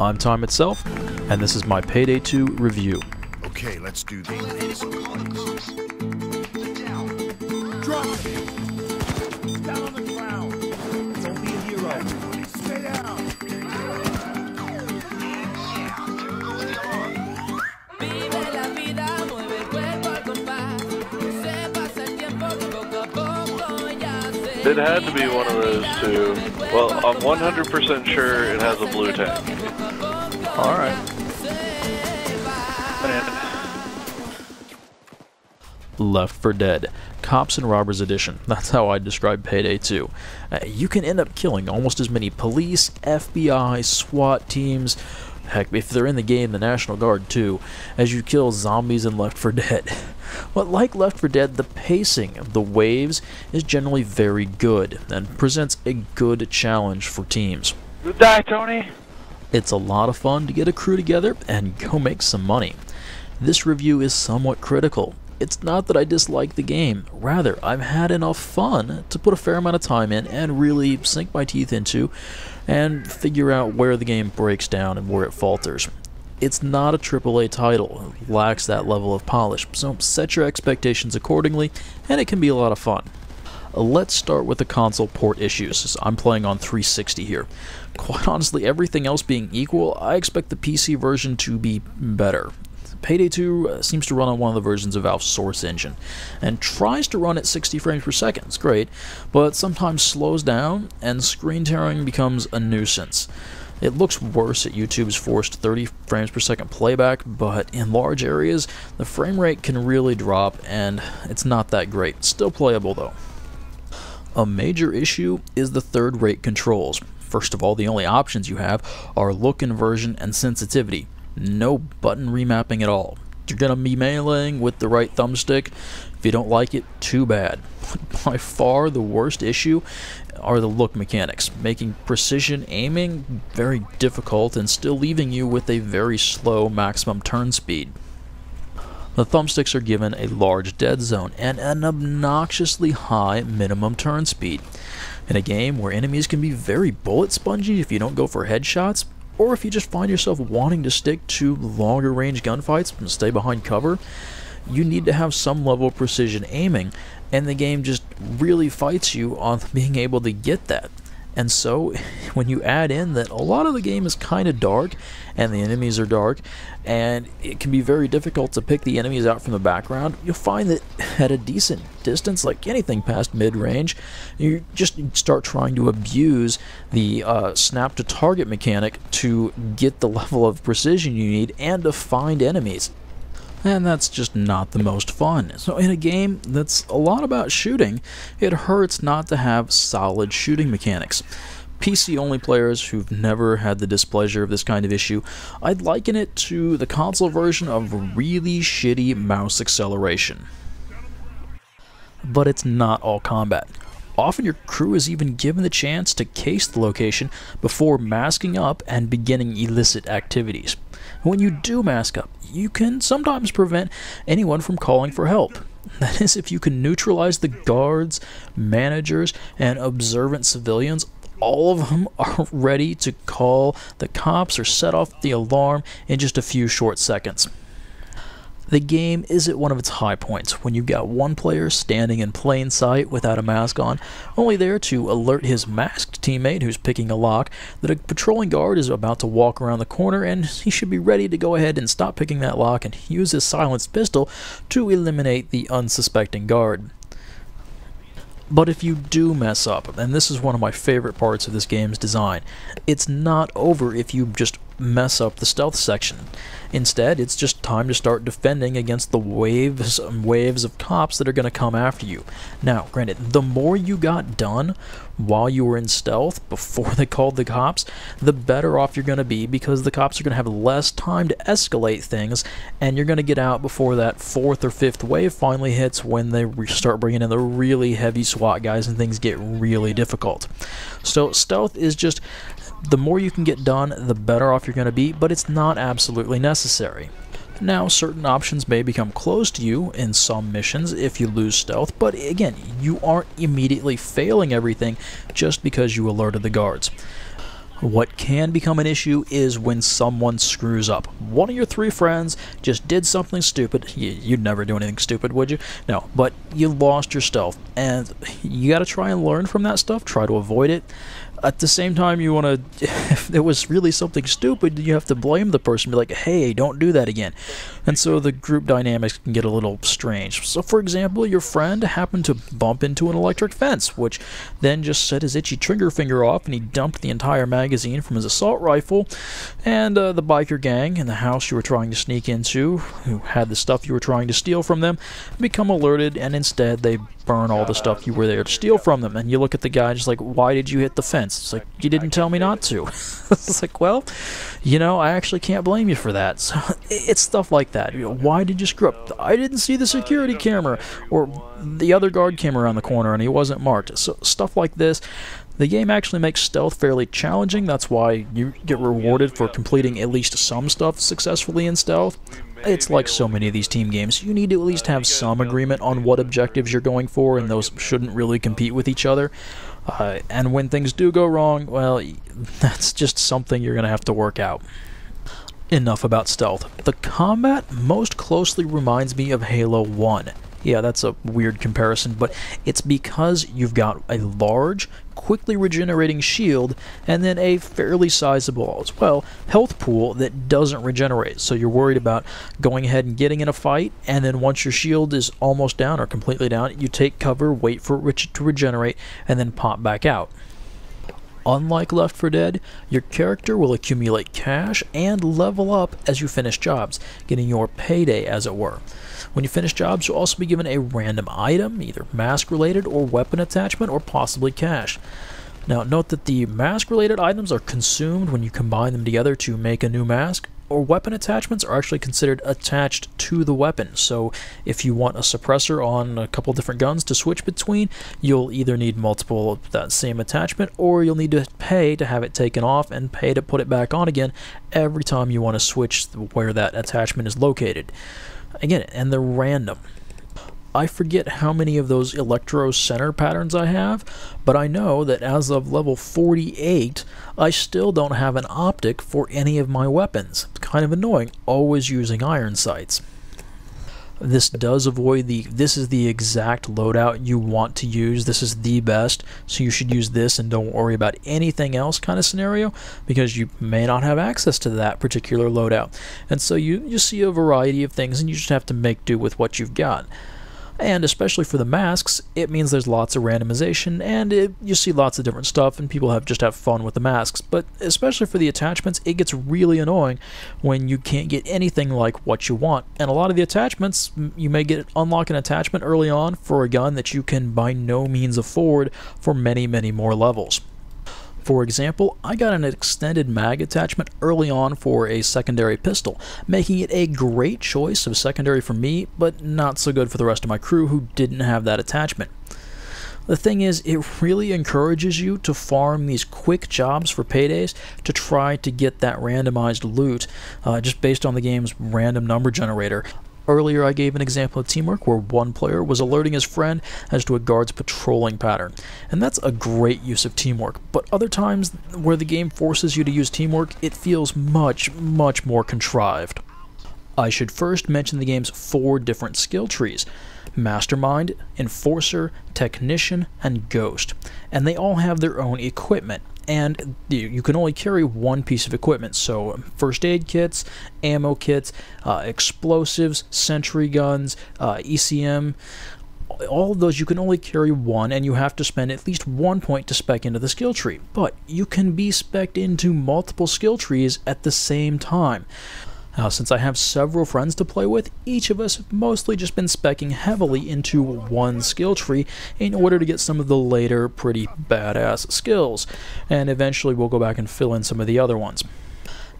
I'm Time Itself, and this is my Payday 2 review. Okay, let's do this. It had to be one of those two. Well, I'm 100% sure it has a blue tank. Alright. Left 4 Dead, Cops and Robbers Edition. That's how I describe Payday 2. Uh, you can end up killing almost as many police, FBI, SWAT teams, heck, if they're in the game, the National Guard too, as you kill zombies in Left 4 Dead. But like Left 4 Dead, the pacing of the waves is generally very good and presents a good challenge for teams. You die, Tony. It's a lot of fun to get a crew together and go make some money. This review is somewhat critical. It's not that I dislike the game, rather, I've had enough fun to put a fair amount of time in and really sink my teeth into and figure out where the game breaks down and where it falters. It's not a AAA title, it lacks that level of polish, so set your expectations accordingly, and it can be a lot of fun. Let's start with the console port issues. I'm playing on 360 here. Quite honestly, everything else being equal, I expect the PC version to be better. Payday 2 uh, seems to run on one of the versions of Valve's Source engine, and tries to run at 60 frames per second. It's great, but sometimes slows down, and screen tearing becomes a nuisance. It looks worse at YouTube's forced 30 frames per second playback, but in large areas, the frame rate can really drop, and it's not that great. Still playable though. A major issue is the third rate controls. First of all, the only options you have are look inversion and sensitivity. No button remapping at all. You're gonna be meleeing with the right thumbstick. If you don't like it, too bad. By far the worst issue are the look mechanics, making precision aiming very difficult and still leaving you with a very slow maximum turn speed. The thumbsticks are given a large dead zone and an obnoxiously high minimum turn speed. In a game where enemies can be very bullet spongy if you don't go for headshots, or if you just find yourself wanting to stick to longer range gunfights and stay behind cover, you need to have some level of precision aiming, and the game just really fights you on being able to get that. And so, when you add in that a lot of the game is kind of dark, and the enemies are dark, and it can be very difficult to pick the enemies out from the background, you'll find that at a decent distance, like anything past mid range, you just start trying to abuse the uh, snap to target mechanic to get the level of precision you need and to find enemies and that's just not the most fun. So in a game that's a lot about shooting, it hurts not to have solid shooting mechanics. PC only players who've never had the displeasure of this kind of issue, I'd liken it to the console version of really shitty mouse acceleration. But it's not all combat. Often your crew is even given the chance to case the location before masking up and beginning illicit activities. When you do mask up, you can sometimes prevent anyone from calling for help. That is, if you can neutralize the guards, managers, and observant civilians, all of them are ready to call the cops or set off the alarm in just a few short seconds. The game is at one of its high points when you've got one player standing in plain sight without a mask on, only there to alert his masked teammate who's picking a lock that a patrolling guard is about to walk around the corner and he should be ready to go ahead and stop picking that lock and use his silenced pistol to eliminate the unsuspecting guard. But if you do mess up, and this is one of my favorite parts of this game's design, it's not over if you just mess up the stealth section. Instead, it's just time to start defending against the waves and waves of cops that are going to come after you. Now, granted, the more you got done while you were in stealth before they called the cops, the better off you're going to be because the cops are going to have less time to escalate things and you're going to get out before that fourth or fifth wave finally hits when they start bringing in the really heavy SWAT guys and things get really difficult. So, stealth is just the more you can get done, the better off you're going to be, but it's not absolutely necessary. Now, certain options may become closed to you in some missions if you lose stealth, but again, you aren't immediately failing everything just because you alerted the guards. What can become an issue is when someone screws up. One of your three friends just did something stupid. You, you'd never do anything stupid, would you? No, but you lost your stealth, and you gotta try and learn from that stuff, try to avoid it. At the same time, you wanna, if it was really something stupid, you have to blame the person, be like, hey, don't do that again. And so the group dynamics can get a little strange. So, for example, your friend happened to bump into an electric fence, which then just set his itchy trigger finger off, and he dumped the entire magazine from his assault rifle. And uh, the biker gang in the house you were trying to sneak into, who had the stuff you were trying to steal from them, become alerted, and instead they burn all the stuff you were there to steal from them. And you look at the guy just like, why did you hit the fence? It's like, you didn't tell me not to. it's like, well, you know, I actually can't blame you for that. So it's stuff like that. You know, why did you screw up? I didn't see the security camera, or the other guard came around the corner and he wasn't marked. So stuff like this. The game actually makes stealth fairly challenging. That's why you get rewarded for completing at least some stuff successfully in stealth. It's like so many of these team games. You need to at least have some agreement on what objectives you're going for, and those shouldn't really compete with each other. Uh, and when things do go wrong, well, that's just something you're going to have to work out. Enough about stealth. The combat most closely reminds me of Halo 1. Yeah, that's a weird comparison, but it's because you've got a large, quickly regenerating shield and then a fairly sizable as well health pool that doesn't regenerate. So you're worried about going ahead and getting in a fight, and then once your shield is almost down or completely down, you take cover, wait for it to regenerate, and then pop back out. Unlike Left 4 Dead, your character will accumulate cash and level up as you finish jobs, getting your payday as it were. When you finish jobs, you'll also be given a random item, either mask related or weapon attachment, or possibly cash. Now, note that the mask related items are consumed when you combine them together to make a new mask, or weapon attachments are actually considered attached to the weapon. So if you want a suppressor on a couple different guns to switch between, you'll either need multiple of that same attachment or you'll need to pay to have it taken off and pay to put it back on again every time you want to switch where that attachment is located. Again, and they're random. I forget how many of those electro center patterns I have, but I know that as of level 48, I still don't have an optic for any of my weapons. It's kind of annoying, always using iron sights. This does avoid the, this is the exact loadout you want to use, this is the best, so you should use this and don't worry about anything else kind of scenario, because you may not have access to that particular loadout. And so you, you see a variety of things and you just have to make do with what you've got. And especially for the masks, it means there's lots of randomization, and it, you see lots of different stuff, and people have just have fun with the masks. But especially for the attachments, it gets really annoying when you can't get anything like what you want. And a lot of the attachments, you may get unlock an attachment early on for a gun that you can by no means afford for many, many more levels. For example, I got an extended mag attachment early on for a secondary pistol, making it a great choice of secondary for me, but not so good for the rest of my crew who didn't have that attachment. The thing is, it really encourages you to farm these quick jobs for paydays to try to get that randomized loot uh, just based on the game's random number generator. Earlier, I gave an example of teamwork where one player was alerting his friend as to a guard's patrolling pattern, and that's a great use of teamwork. But other times where the game forces you to use teamwork, it feels much, much more contrived. I should first mention the game's four different skill trees Mastermind, Enforcer, Technician, and Ghost, and they all have their own equipment and you can only carry one piece of equipment. So, first aid kits, ammo kits, uh, explosives, sentry guns, uh, ECM, all of those you can only carry one, and you have to spend at least one point to spec into the skill tree. But you can be specced into multiple skill trees at the same time. Now, since I have several friends to play with, each of us have mostly just been specking heavily into one skill tree in order to get some of the later pretty badass skills, and eventually we'll go back and fill in some of the other ones.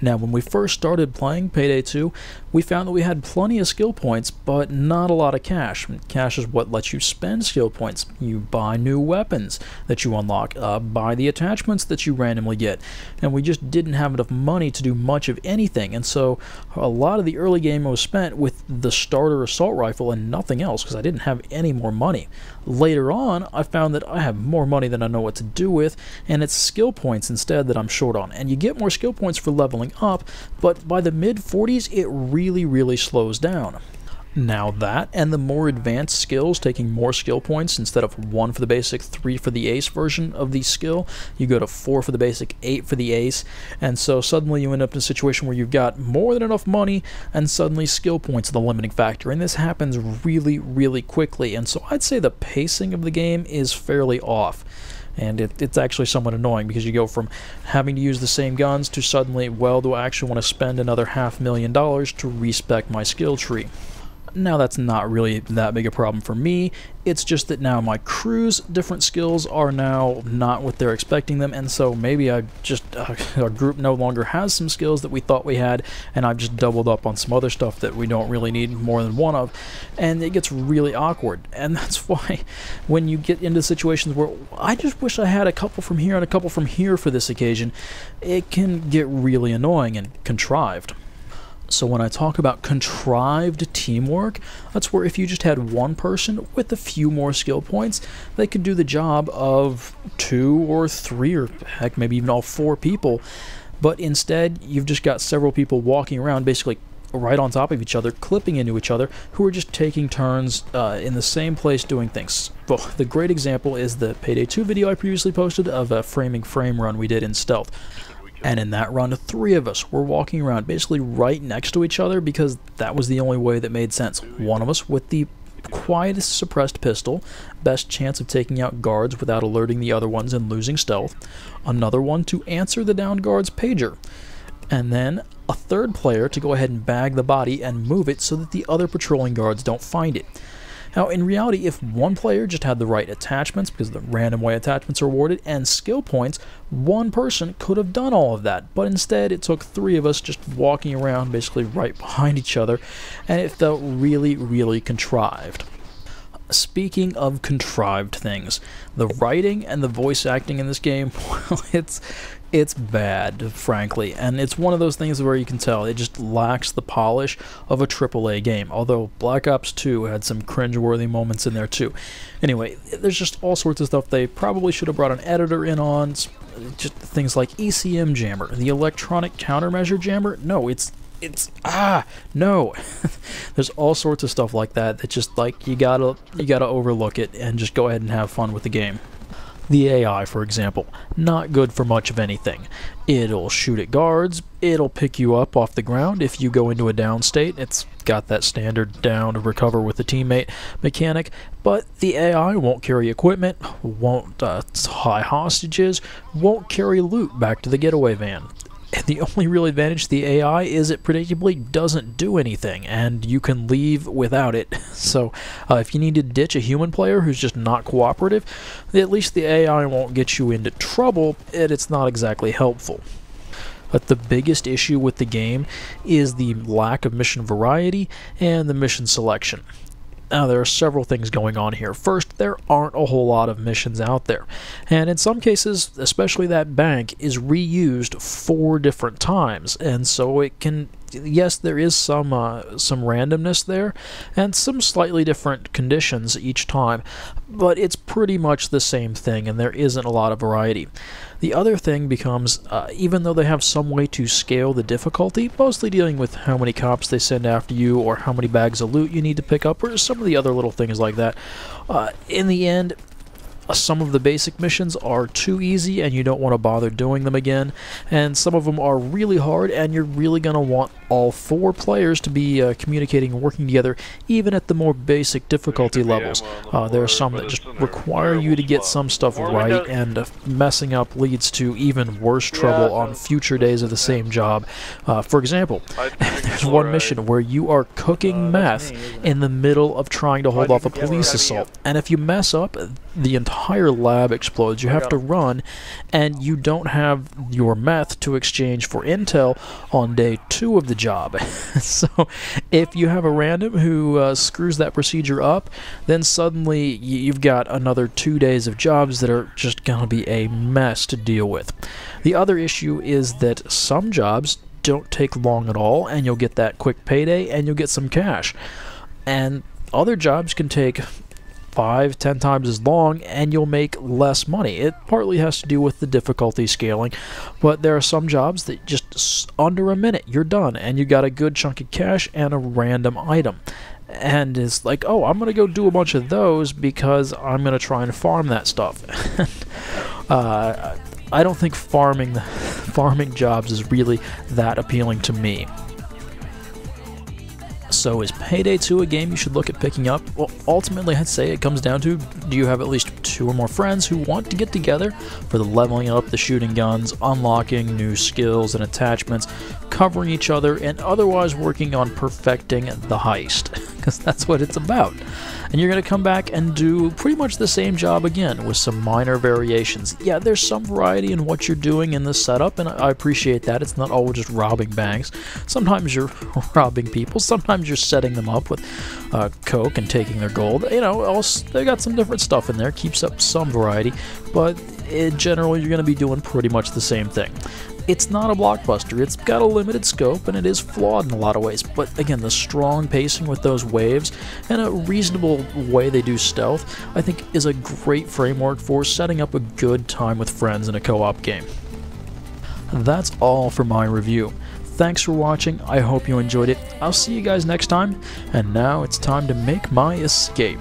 Now, when we first started playing Payday 2, we found that we had plenty of skill points, but not a lot of cash. Cash is what lets you spend skill points. You buy new weapons that you unlock, uh, buy the attachments that you randomly get, and we just didn't have enough money to do much of anything, and so a lot of the early game was spent with the starter assault rifle and nothing else because I didn't have any more money. Later on, I found that I have more money than I know what to do with, and it's skill points instead that I'm short on. And you get more skill points for leveling up, but by the mid 40s, it really, really slows down. Now that and the more advanced skills taking more skill points instead of 1 for the basic, 3 for the ace version of the skill, you go to 4 for the basic, 8 for the ace, and so suddenly you end up in a situation where you've got more than enough money and suddenly skill points are the limiting factor, and this happens really, really quickly, and so I'd say the pacing of the game is fairly off and it, it's actually somewhat annoying because you go from having to use the same guns to suddenly, well, do I actually want to spend another half million dollars to respec my skill tree? Now, that's not really that big a problem for me. It's just that now my crew's different skills are now not what they're expecting them, and so maybe I just, uh, our group no longer has some skills that we thought we had, and I've just doubled up on some other stuff that we don't really need more than one of, and it gets really awkward. And that's why when you get into situations where I just wish I had a couple from here and a couple from here for this occasion, it can get really annoying and contrived. So when I talk about contrived teamwork, that's where if you just had one person with a few more skill points, they could do the job of two or three or heck maybe even all four people. But instead, you've just got several people walking around basically right on top of each other, clipping into each other, who are just taking turns uh, in the same place doing things. Well, the great example is the Payday 2 video I previously posted of a framing frame run we did in stealth. And in that run, three of us were walking around basically right next to each other because that was the only way that made sense. One of us with the quietest suppressed pistol, best chance of taking out guards without alerting the other ones and losing stealth. Another one to answer the downed guard's pager. And then a third player to go ahead and bag the body and move it so that the other patrolling guards don't find it. Now, in reality, if one player just had the right attachments, because the random way attachments are awarded, and skill points, one person could have done all of that. But instead, it took three of us just walking around basically right behind each other, and it felt really, really contrived. Speaking of contrived things, the writing and the voice acting in this game, well, it's it's bad, frankly, and it's one of those things where you can tell it just lacks the polish of a AAA game. Although Black Ops 2 had some cringeworthy moments in there too. Anyway, there's just all sorts of stuff they probably should have brought an editor in on. Just things like ECM Jammer, the electronic countermeasure jammer. No, it's it's ah no there's all sorts of stuff like that that just like you gotta you gotta overlook it and just go ahead and have fun with the game the AI, for example, not good for much of anything. It'll shoot at guards, it'll pick you up off the ground if you go into a down state. It's got that standard down to recover with a teammate mechanic, but the AI won't carry equipment, won't uh, high hostages, won't carry loot back to the getaway van the only real advantage to the AI is it predictably doesn't do anything, and you can leave without it. So, uh, if you need to ditch a human player who's just not cooperative, at least the AI won't get you into trouble, and it's not exactly helpful. But the biggest issue with the game is the lack of mission variety and the mission selection. Now, there are several things going on here. First, there aren't a whole lot of missions out there. And in some cases, especially that bank, is reused four different times. And so it can yes, there is some uh, some randomness there, and some slightly different conditions each time, but it's pretty much the same thing, and there isn't a lot of variety. The other thing becomes, uh, even though they have some way to scale the difficulty, mostly dealing with how many cops they send after you, or how many bags of loot you need to pick up, or some of the other little things like that, uh, in the end, some of the basic missions are too easy and you don't want to bother doing them again, and some of them are really hard and you're really going to want all four players to be uh, communicating and working together, even at the more basic difficulty levels. ammo on the Uh, there are some that just require you to get some stuff right, and uh, messing up leads to even worse trouble on future days of the same job. Uh, for example, I think there's one mission where you are cooking meth in the middle of trying to hold off a police assault. And if you mess up, the entire lab explodes. You have to run, and you don't have your meth to exchange for intel on day two of the job. so if you have a random who uh, screws that procedure up, then suddenly you've got another two days of jobs that are just going to be a mess to deal with. The other issue is that some jobs don't take long at all, and you'll get that quick payday and you'll get some cash. And other jobs can take five, ten times as long, and you'll make less money. It partly has to do with the difficulty scaling, but there are some jobs that just under a minute you're done, and you got a good chunk of cash and a random item. And it's like, oh, I'm gonna go do a bunch of those because I'm gonna try and farm that stuff. uh, I don't think farming farming jobs is really that appealing to me. So is Payday 2 a game you should look at picking up? Well, ultimately I'd say it comes down to do you have at least two or more friends who want to get together for the leveling up the shooting guns, unlocking new skills and attachments, covering each other, and otherwise working on perfecting the heist. Because that's what it's about. And you're going to come back and do pretty much the same job again with some minor variations. Yeah, there's some variety in what you're doing in the setup, and I appreciate that. It's not always just robbing banks. Sometimes you're robbing people, sometimes you're setting them up with uh, coke and taking their gold. You know, also, they got some different stuff in there, keeps up some variety, but in general, you're going to be doing pretty much the same thing. It's not a blockbuster. It's got a limited scope and it is flawed in a lot of ways. But again, the strong pacing with those waves and a reasonable way they do stealth, I think, is a great framework for setting up a good time with friends in a co op game. That's all for my review. Thanks for watching. I hope you enjoyed it. I'll see you guys next time. And now it's time to make my escape.